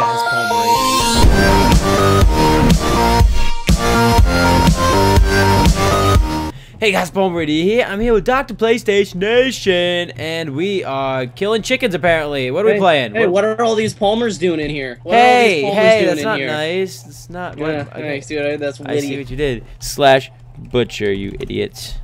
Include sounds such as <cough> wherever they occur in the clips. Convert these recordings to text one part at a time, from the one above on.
guys, Palmer. Hey guys, Palmer here. I'm here with Dr. PlayStation Nation, and we are killing chickens apparently. What are we playing? Hey, what are all these Palmers doing in here? What are all hey, these hey, doing that's in not here? nice. That's not. What, okay. hey, see what I, that's I see what you did. Slash butcher, you idiots.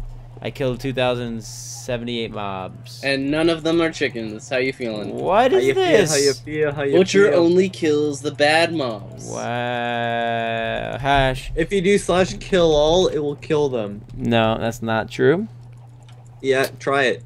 I killed 2,078 mobs. And none of them are chickens. How you feeling? What is How is you feel? this? How you feel? How you Butcher feel? only kills the bad mobs. Wow. Hash. If you do slash kill all, it will kill them. No, that's not true. Yeah, try it.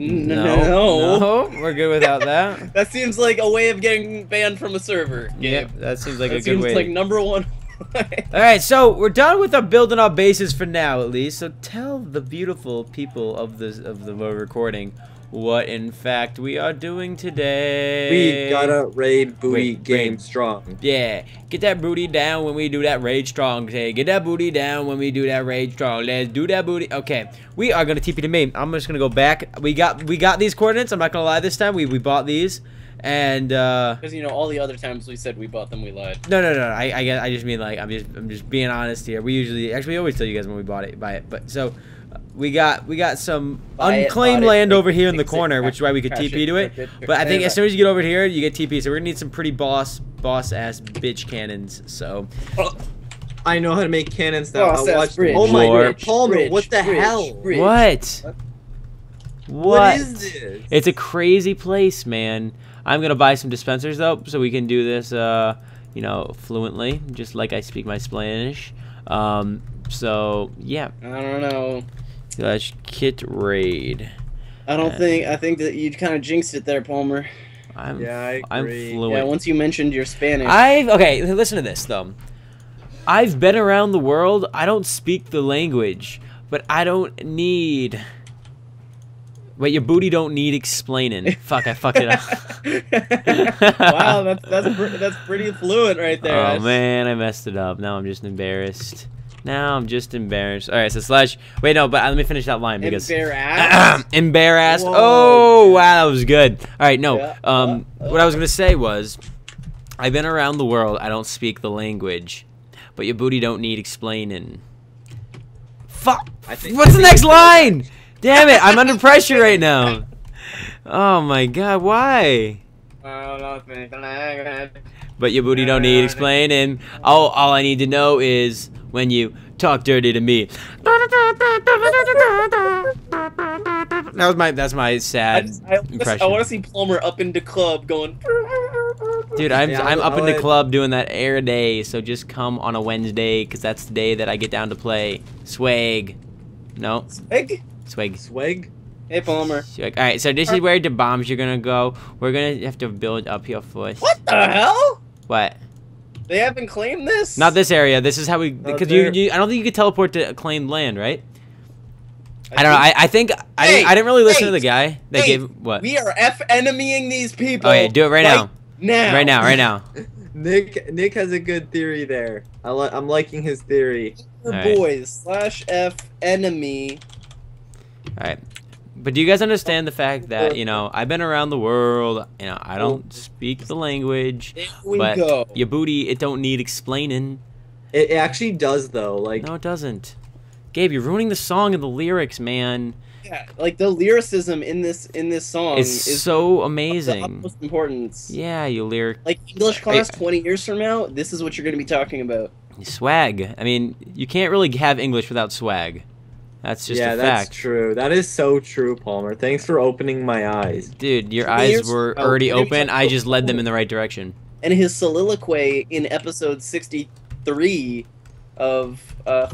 N- No. no. no, We're good without that. <laughs> That seems like a way of getting banned from a server. yep, Gabe. that seems like that a good way. seems like number one. <laughs> All right, so we're done with our building our bases for now, at least. So tell the beautiful people of the of the recording what, in fact, we are doing today. We gotta raid booty Wait, game raid. strong. Yeah, get that booty down when we do that raid strong. Say, get that booty down when we do that raid strong. Let's do that booty. Okay, we are gonna TP to me. I'm just gonna go back. We got we got these coordinates. I'm not gonna lie. This time we we bought these, and uh, Because you know all the other times we said we bought them, we lied. no no no. I I, guess- I just mean like I'm just I'm just being honest here. We usually actually we always tell you guys when we bought it buy it. But so. We got we got some Buy unclaimed it, land fix- over here in the fix it, corner, which is why we could crash TP to it. crash But I think as soon as you get over here, you get TP. So we're gonna need some pretty boss boss ass bitch cannons. So I know how to make cannons now. Boss I ass watched. bridge, Oh my god, Palmer! bridge, what the bridge, hell? bridge. what? What? What? What is this? It's a crazy place, man. I'm gonna buy some dispensers though, so we can do this, uh, you know, fluently, just like I speak my Spanish. Um, so yeah, I don't know. Slash kit raid. I don't Uh, think. I think that you kind of jinxed it there, Palmer. I'm Yeah, I I'm agree. Yeah, fluent. once you mentioned your Spanish. I've okay. Listen to this though. I've been around the world. I don't speak the language, but I don't need. Wait, your booty don't need explaining. <laughs> Fuck, I fucked it up. <laughs> wow, that's that's that's pretty fluent right there. Oh man, I messed it up. Now I'm just embarrassed. Now I'm just embarrassed. All right, so slash. Wait, no, but uh, let me finish that line because Embarrassed. <clears throat> embarrassed. Whoa. Oh wow, that was good. All right, no. Yeah, Um, uh, what I was gonna say was, I've been around the world. I don't speak the language, but your booty don't need explaining. Fuck. What's the next line? Damn it! I'm under pressure right now. Oh my god, why? I don't think that- But your booty don't need explaining. All, all I need to know is when you talk dirty to me. That was my that's my I, sad just, I, impression. I want to see Plumber up into club going. Dude, I'm Yeah, I I'm up I in the club doing that air day, so just come on a Wednesday because that's the day that I get down to play swag. No, Swag. swag. Swag? hey Plumber. swag. All right, so this is where the bombs are gonna go. We're gonna have to build up here first. What the hell? What? They haven't claimed this. Not this area. This is how we oh, because you, you. I don't think you could teleport to a claimed land, right? I don't know. I, I think I Hey, didn't, I didn't really listen to the guy that wait. gave what. We are f enemying these people. Oh yeah, do it right now. Now. Right now, right <laughs> now. Nick Nick has a good theory there. I li- I'm liking his theory. Your Alright. boys slash f enemy. All right. But do you guys understand the fact that you know I've been around the world. You know I don't speak the language. But go. your booty, it don't need explaining. It, it actually does though. Like No, it doesn't. Gabe, you're ruining the song and the lyrics, man. Yeah, like the lyricism in this in this song It's is so amazing. utmost importance. Yeah, you lyric Like English class, twenty years from now, this is what you're going to be talking about. swag. I mean, you can't really have English without swag. That's just yeah, a that's true. That is so true, Palmer. Thanks for opening my eyes. Dude, your eyes were from already we're gonna be open. talking I just led them in the right direction. And his soliloquy in episode sixty-three of uh,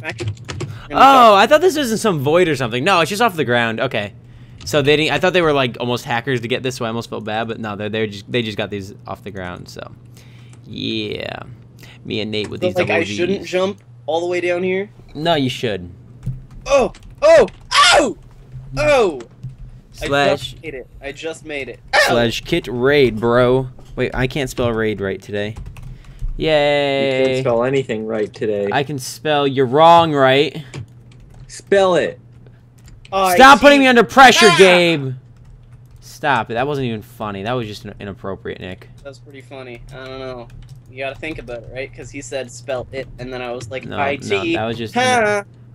Oh, I thought this was in some void or something. No, it's just off the ground. Okay. So they didn't, I thought they were like almost hackers to get this, so I almost felt bad, but no, they're, they're just they just got these off the ground. So, yeah, me and Nate with So, these like double I shouldn't jump all the way down here. No, you should. Oh, oh, oh, oh! I Slash just made it. I just made it. Ow! slash kit raid, bro. Wait, I can't spell raid right today. You Yay! can't spell anything right today. I can spell you're wrong right. Spell it. I Stop see- putting me under pressure, Ah! Gabe. Stop it. That wasn't even funny. That was just in- inappropriate, Nick. That's pretty funny. I don't know. You gotta think about it, right? Because he said spell it, and then I was like, No, IT. no, that was just.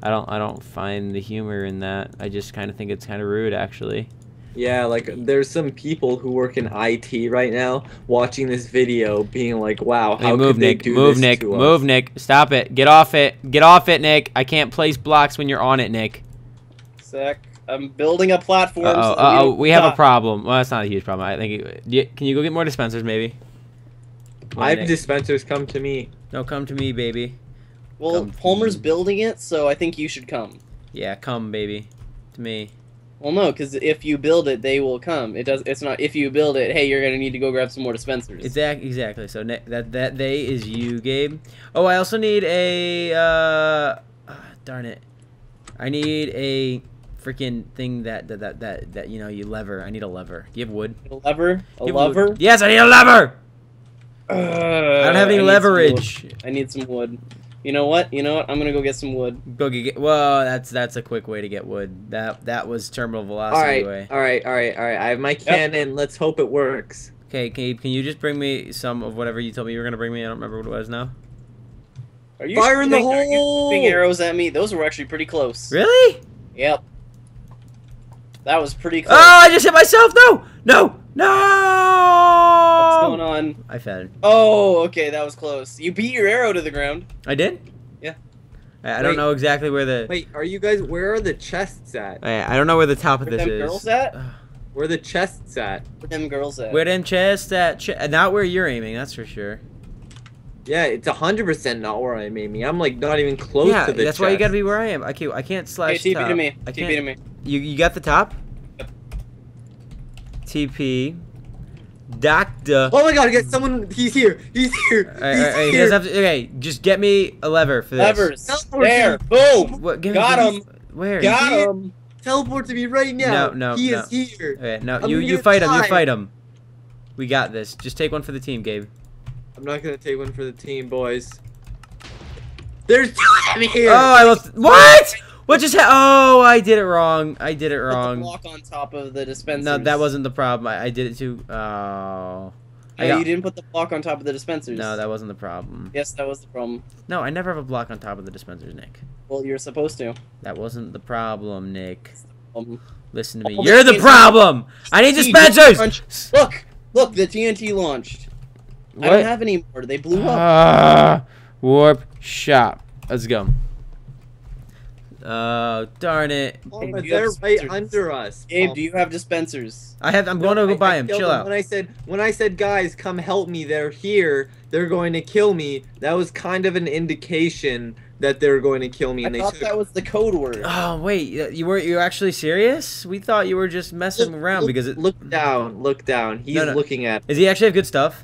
Ha! I don't. I don't find the humor in that. I just kind of think it's kind of rude, actually. Yeah, like there's some people who work in IT right now watching this video, being like, "Wow, Hey, how move, could they Nick. do Move, this Nick. to us?" Move, Nick. Stop it. Get off it. Get off it, Nick. I can't place blocks when you're on it, Nick. Sec. I'm building a platform. Uh oh. that Uh oh. don't We have a problem. Well, that's not a huge problem. I think. It, can you go get more dispensers, maybe? Come on, I have Nick. dispensers come to me. No, come to me, baby. Well, Come Palmer's building it, so I think you should come. Yeah, come, baby. To me. Well, no, because if you build it, they will come. It does. It's not. If you build it, hey, you're gonna need to go grab some more dispensers. Exactly. Exactly. So ne- that that they is you, Gabe. Oh, I also need a. Uh, ah, darn it. I need a freaking thing that that that that, that you know you lever. I need a lever. Do you have wood? a lever. A lever. wood? Yes, I need a lever. Uh, I don't have any some leverage. I need some wood. You know what? You know what? I'm gonna go get some wood. Go get, get. Well, that's that's a quick way to get wood. That that was terminal velocity right, way. all right, all right, all right. I have my cannon. Let's hope it works. Okay, Gabe, can you just bring me some of whatever you told me you were gonna bring me? I don't remember what it was now. Are you firing in the shooting- are hole! shooting arrows at me? Those were actually pretty close. Really? Yep. That was pretty oh, close. Oh. I just hit myself. No, no, no. What's going on? I fell. Oh, okay, that was close. You beat your arrow to the ground. I did. Yeah. I, I don't know exactly where the. Wait, are you guys? Where are the chests at? I, I don't know where the top of Where this them is. girls at? Where the chests at? Where them girls at? Where them chests at? Ch- not where you're aiming. That's for sure. Yeah, it's hundred percent not where I'm aiming. I'm like not even close yeah, to the Yeah, that's why you gotta be where I am. I can't. I can't Hey, slash TP top. to me. I TP can't. to me. You you got the top? Yep. TP. Doctor. Oh my god, get someone. He's here. He's here. He's Alright, alright, he here. doesn't have to, okay, just get me a lever for this. Levers. Teleport There. to- Boom. What? Give Got me, him. Where? Got here. him. Teleport to me right now. No, no, He no. is here. Okay, no, I'm you you get fight him. You fight him. We got this. Just take one for the team, Gabe. I'm not gonna take one for the team, boys. There's two of them here. Oh, I lost. What? What just happened? Oh, I did it wrong. I did it wrong. Put the block on top of the dispensers. No, that wasn't the problem. I, I did it too. Oh. I No, got- you didn't put the block on top of the dispensers. No, that wasn't the problem. Yes, that was the problem. No, I never have a block on top of the dispensers, Nick. Well, you're supposed to. That wasn't the problem, Nick. Listen to me. Oh, You're the TNT. problem. I need dispensers. Look, look, the TNT launched. I don't have any more. They blew up. Ah, warp shop. Let's go. Uh, darn it. Oh, but do you have they're right under us. Abe, Oh, do you have dispensers? I have. I'm no, going to I- go buy I him. killed Chill them. out. When I said when I said guys, come help me, they're here. They're going to kill me. That was kind of an indication that they were going to kill me, I and they thought took. that was the code word. Oh wait, you were you actually serious? We thought you were just messing Look- around look- because it. Look down, look down. He's No, no. looking at. Does he actually have good stuff?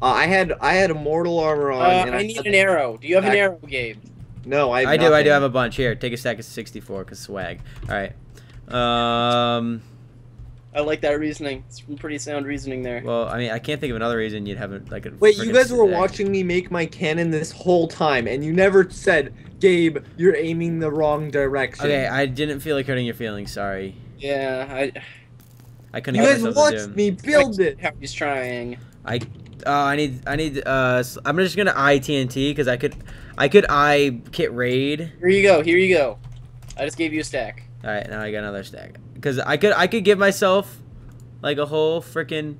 Uh, I had I had immortal armor on. Uh, and I need had- an arrow. Do you have an arrow, Gabe? No, I. Have I do. I do have a bunch. Here, take a stack of 64 cause swag. All right. Um. I like that reasoning. It's pretty sound reasoning there. Well, I mean, I can't think of another reason you'd have a, like a. Wait, you guys were stack. watching me make my cannon this whole time, and you never said, "Gabe, you're aiming the wrong direction." Okay, I didn't feel like hurting your feelings. Sorry. Yeah, I. I couldn't you get guys watched me build it. How he's trying. I. Oh, I need. I need. Uh, I'm just gonna eye TNT because I could. I could I kit raid. Here you go. Here you go. I just gave you a stack. All right, now I got another stack. Because I could. I could give myself, like a whole freaking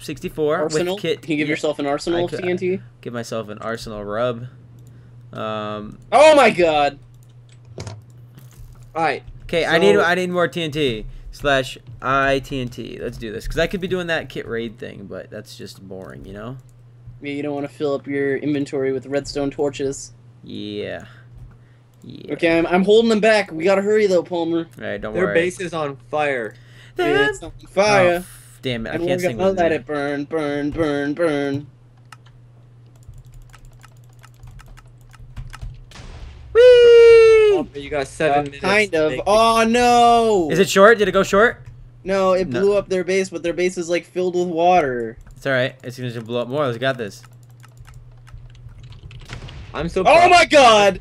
64 Arsenal. with kit. Can you give yourself an arsenal of TNT? Give myself an arsenal rub. Um. Oh my god. All right. Okay, I need. I need more TNT slash I TNT. Let's do this because I could be doing that kit raid thing, but that's just boring, you know. Yeah, you don't want to fill up your inventory with redstone torches. Yeah. Yeah. Okay, I'm, I'm holding them back. We gotta hurry though, Palmer. All right, don't Their worry. Their base is on fire. It's on Oh, fire. f- damn it! I and can't we're sing gonna let it. it burn, burn, burn, burn. Whee! You got seven Uh, minutes. kind of. Oh no! Is it short? Did it go short? No, it No. blew up their base, but their base is like filled with water. It's all right. It's gonna blow up more. Let's got this. I'm so. Oh my god!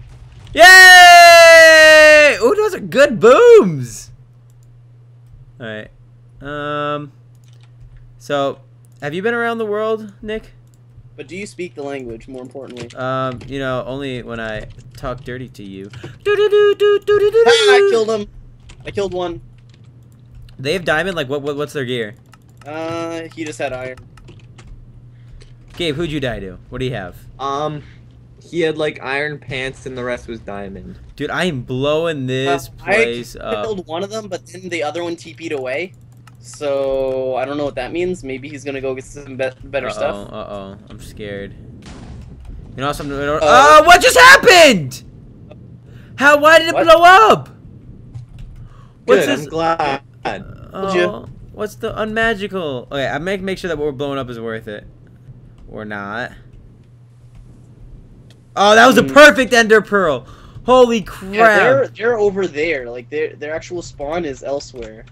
Yay! Ooh, those are good booms. All right. Um. So, have you been around the world, Nick? But do you speak the language? More importantly, Um, you know, only when I talk dirty to you. Do-do-do-do-do-do-do-do. ah, I killed him. I killed one. They have diamond. Like, what? what what's their gear? Uh, he just had iron. Gabe, who'd you die to? What do you have? Um, he had like iron pants and the rest was diamond. Dude, I am blowing this Uh, place I up. killed one of them, but then the other one TP'd away. So I don't know what that means. Maybe he's gonna go get some be- better uh stuff. oh, uh oh, I'm scared. You know something? Oh, Uh, what just happened? How? Why did it What? blow up? What's Good, this? I'm glad. Told you. Oh, what's the unmagical? Okay, I make make sure that what we're blowing up is worth it, or not. Oh, that was a Mm. perfect ender pearl. Holy crap! Yeah, crap! they're they're over there. Like their their actual spawn is elsewhere.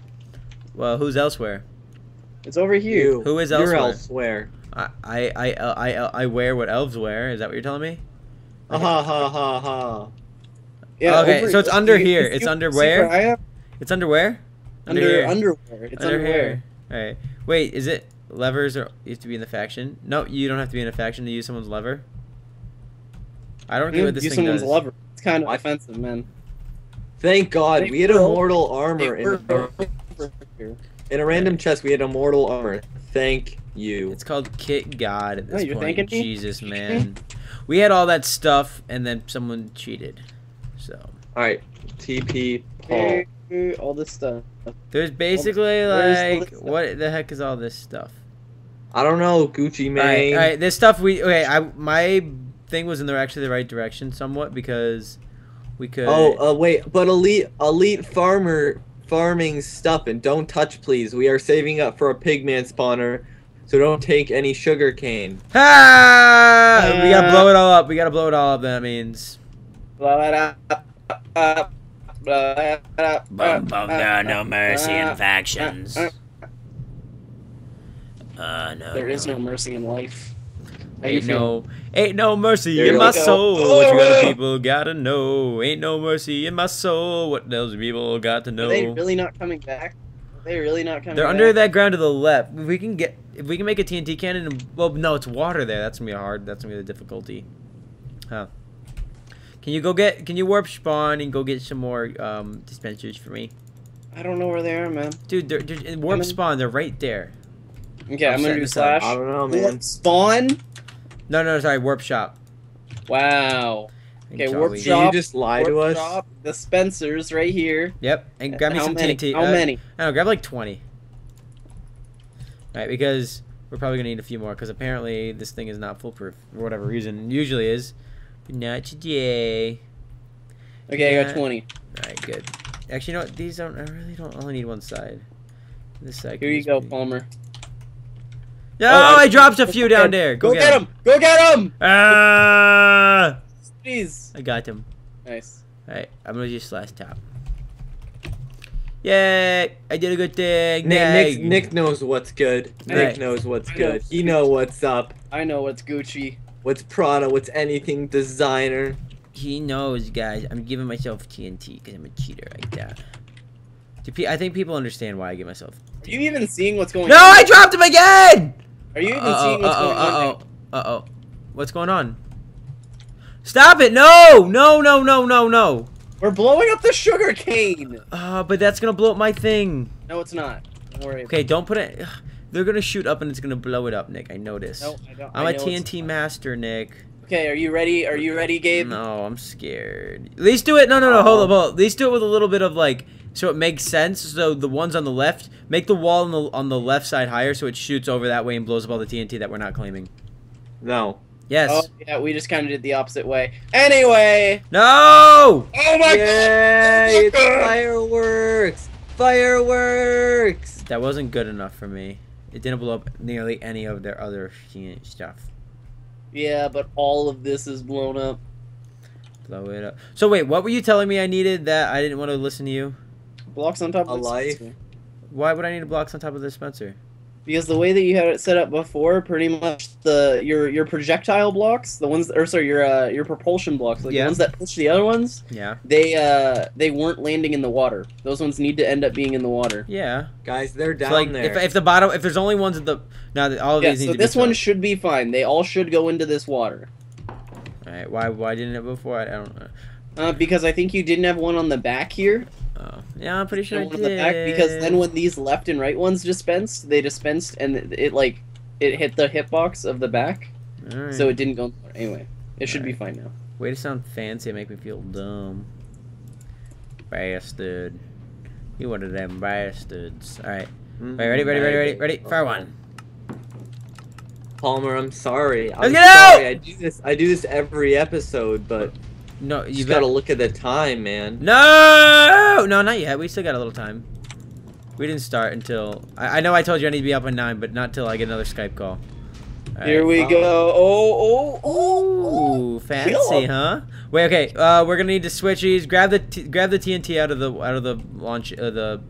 well, who's elsewhere? It's over here. You. Who is You're elsewhere? elsewhere. I I I I I, I wear what elves wear. Is that what you're telling me? Ha ha ha ha ha. Yeah. Okay, over- so it's under you- here. you- It's you- under where? I am? It's underwear. Under here. underwear. It's Under underwear. here. All right. Wait, is it levers are you have to be in the faction? No, you don't have to be in a faction to use someone's lever. I don't get Mm, what this use thing someone's does. lover. It's kind of What? offensive, man. Thank God we had immortal armor in, a, in a random chest. We had immortal armor. Thank you. It's called Kit God at Oh, this you're point. thanking me? Jesus, man. We had all that stuff, and then someone cheated. So All right, TP Paul. All this stuff. there's basically where's all like this stuff? what the heck is all this stuff? I don't know, Gucci All right, Mane. all right. This stuff we okay. I my thing was in the actually the right direction somewhat because we could. Oh, uh, wait, but elite elite farmer farming stuff and don't touch, please. We are saving up for a pigman spawner, so don't take any sugar cane. Ah! we gotta blow it all up. We gotta blow it all up. That means. Blah, blah, up. blah, blah, blah, Boom, boom, blah, there are no mercy blah, in factions. Uh, no. There is no mercy in life. How Ain't no, ain't no mercy There in my go. soul. What you gotta people gotta know. Ain't no mercy in my soul. What those people got to know. Are they really not coming back? Are they really not coming back. They're back? under that ground to the left. If we can get, if we can make a TNT cannon, and, well, no, it's water there. That's gonna be hard. That's gonna be the difficulty. Huh? Can you go get? Can you warp spawn and go get some more um, dispensers for me, I don't know where they are, man. dude? They're, they're in warp Coming. spawn. They're right there. Okay, I'm I'm, gonna do this up. slash. I don't know, man. Spawn? No, no, sorry, warp shop. Wow. Okay, Charlie. warp Did shop. you just lie to Warp us? shop, Dispensers right here. Yep, and grab me How some many? TNT. How uh, many? I don't know, grab like 20. Right, because we're probably going to need a few more, because apparently this thing is not foolproof, for whatever reason. It usually is, but not today. Okay, I got 20. Alright, good. Actually, you know what? These don't, I really don't only need one side. This side Here you go, be- Palmer. No, Oh, I dropped a few down there. Go, get him! Go get him! Ah! Jeez. I got him. Nice. Alright, I'm going to just slash top. Yay! I did a good thing. Nick, Nick, Nick knows what's good. Right. Nick knows what's know. good. He know what's up. I know what's Gucci. What's Prada? What's anything designer? He knows, guys. I'm giving myself TNT because I'm a cheater like that. Do I think people understand why I give myself. Are you even seeing what's going No, on? No, I dropped him again. Are you even Uh oh. seeing what's Uh oh. going on? Uh oh. Uh oh. What's going on? Stop it! No! No! No! No! No! No! We're blowing up the sugar cane! Uh, but that's gonna blow up my thing. No, it's not. Don't worry. Okay, don't put it. They're gonna shoot up and it's gonna blow it up, Nick. I know this. No, I don't. I'm I a know it's TNT master, Nick. Okay, are you ready? Are you ready, Gabe? No, I'm scared. At least do it. No, no, no. Hold up, hold up. At least do it with a little bit of like, so it makes sense. So the ones on the left, make the wall on the on the left side higher, so it shoots over that way and blows up all the TNT that we're not claiming. No. Yes. Oh, yeah, we just kind of did the opposite way. Anyway! No. Oh my Yay! It's <laughs> fireworks! Fireworks! That wasn't good enough for me. It didn't blow up nearly any of their other stuff. Yeah, but all of this is blown up. Blow it up. So wait, what were you telling me I needed that I didn't want to listen to you? Blocks on top of A the life? dispenser. Why would I need a blocks on top of the dispenser? Because the way that you had it set up before, pretty much the your your projectile blocks, the ones or sorry, your uh, your propulsion blocks, like Yeah. the ones that push the other ones, Yeah. they uh they weren't landing in the water. Those ones need to end up being in the water. Yeah. Guys, they're down So like, there. if, if the bottom, if there's only ones at the, now all of Yeah, these need so to be this one should be fine. They all should go into this water. All right. Why why didn't it before? I, I don't know. Uh, because I think you didn't have one on the back here. Oh. Yeah, I'm pretty sure and I did. the back because then when these left and right ones dispensed, they dispensed and it, it like it hit the hitbox of the back, Alright. so it didn't go. Anyway, it should be fine now. Way to sound fancy and make me feel dumb. Bastard. You one of them bastards. Alright. Mhm, Right, ready, ready, ready, ready, right. ready? Fire one. Palmer, I'm sorry. I'm Let's get out! sorry. I do this. I do this every episode, but No, you you just got gotta look at the time, man. No! No, not yet. We still got a little time. We didn't start until. I, I know I told you I need to be up at 9, but not till I get another Skype call. Alright. Here we wow. go. Oh, oh, oh, Ooh, oh. fancy, huh? Wait, okay. Uh, we're gonna need to switch these. Grab the t grab the TNT out of the out of the launch uh, the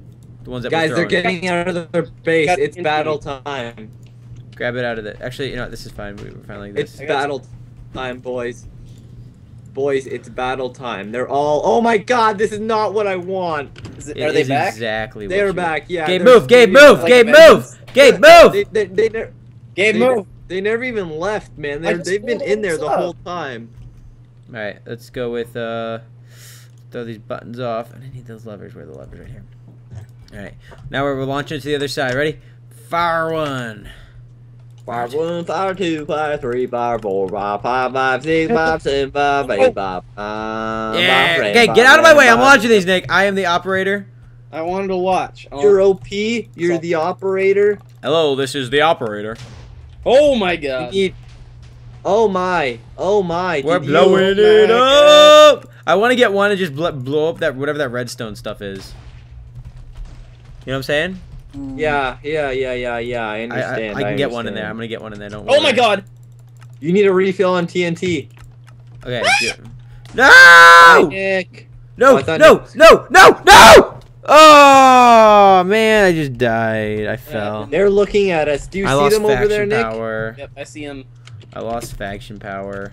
the ones that Guys, we're they're getting out of their base. It's TNT. battle time. Grab it out of the. Actually, you know what, this is fine. We- We're fine like this. It's battle time, boys. Boys, it's battle time. They're all. Oh my God! This is not what I want. Is it, It are they back? Exactly. what They're you- back. Yeah. Gabe, move! Gabe, move! Like Gabe, move! Gabe, move! They, they, they, ne- Gabe, they, move. they never even left, man. They're, just they've been in there this the up. whole time. All right, let's go with uh, throw these buttons off. And I need those levers. Where are the levers? Right here. All right, now we're, we're launching to the other side. Ready? Fire one. Five one, five two, five three, five four, five five, five six, five seven, five eight, five. Uh, Yeah. five, Okay, get out of my way. I'm launching these, Nick. I am the operator. I wanted to watch. I You're OP. You're the operator. Hello, this is the operator. Oh my You god. need. Oh my! Oh my! We're did you- blowing Oh it up. I want to get one and just bl blow up that whatever that redstone stuff is. You know what I'm saying? Mm. Yeah, yeah, yeah, yeah, yeah. I I, I, understand. I can get one in there. I'm gonna get one in there. Don't oh Worry. Oh my god. You need a refill on TNT. Okay. do- No! Nick. No! Oh, I thought no! Nick- No! No! No! Oh man! I just died. I fell. They're looking at us. Do you I see lost them over there, Nick? power. Yep, I see him. I lost faction power.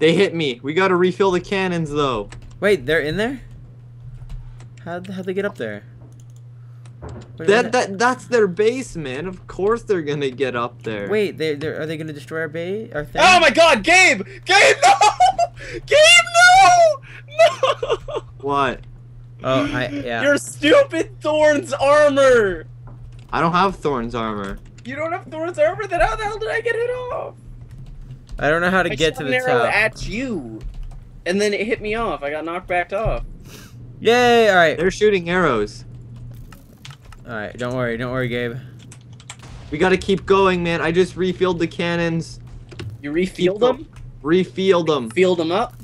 They hit me. We gotta refill the cannons though. Wait, they're in there? How'd, how'd they get up there? Wait, That what- that that's their base, man. Of course they're gonna get up there. Wait, they they are they gonna destroy our base? Our thing? Oh my god, Gabe! Gabe, no! <laughs> Gabe, no! No! <laughs> What? Oh, I yeah. Your stupid Thorns armor! I don't have Thorn's armor. You don't have Thorns armor? Then how the hell did I get hit off? I don't know how to I get shot to an the arrow top. at you. And then it hit me off. I got knocked back off. Yay! All right, They're shooting arrows. All right. Don't worry, don't worry, Gabe. We gotta keep going, man. I just refilled the cannons. You refilled them? Refilled them. Filled them up?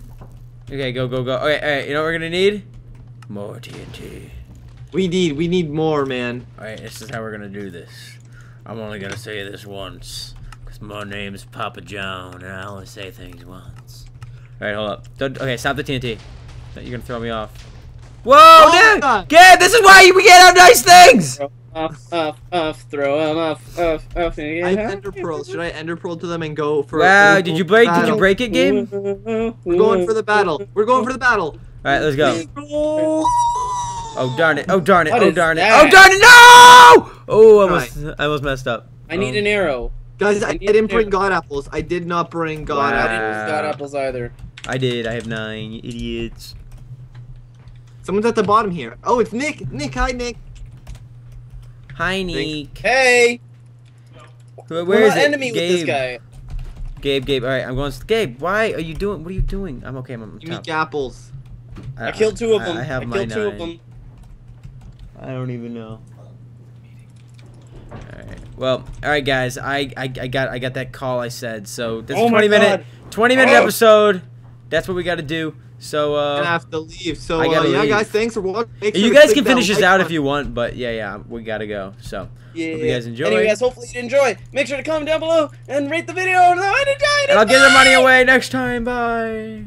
Okay, go go go. Okay, all right. You know what we're gonna need? More TNT. We need we need more, man. All right, this is how we're gonna do this. I'm only gonna say this once, cause my name's Papa John, and I only say things once. All right, hold up. Don't, okay, stop the TNT. You're gonna throw me off. Whoa, Oh, dude! God. This is why we get out nice things. Throw 'em Off, off, off, throw them off, off, off. I have ender pearls. Should I ender pearl to them and go for? Wow, we'll did you for break? Did you break it, game? We're going for the battle. We're going for the battle. All right, let's go. Oh darn it! Oh darn it! What oh darn it! that? Oh darn it! No! Oh, I almost, I almost messed up. I need Oh. an arrow. Guys, I, I I didn't to- bring god apples. I did not bring god I Wow. apples. didn't use god apples either. I did. I have nine. You idiots. Someone's at the bottom here. Oh, it's Nick. Nick, hi, Nick. Hi, Nick. Hey! Where, We're where is not it? enemy Gabe. with this guy. Gabe, Gabe. All right, I'm going. To. Gabe, why are you doing? What are you doing? I'm okay. I'm on Give me top. apples. Uh, I killed two of I- them. I, I, have my killed two of them. I don't even know. All right. Well, all right, guys. I, I I got I got that call. I said so. This Oh a my 20 minute 20 minute Oh. episode. That's what we got to do. So I uh, have to leave. So I uh, yeah, leave. guys, thanks for watching. Make you guys can finish this like out if you want, but yeah, yeah, we gotta go. So Yeah. Hope you guys enjoy. Anyway, guys, hopefully you enjoy. Make sure to comment down below and rate the video. And I enjoyed it. and I'll give the money away next time. Bye.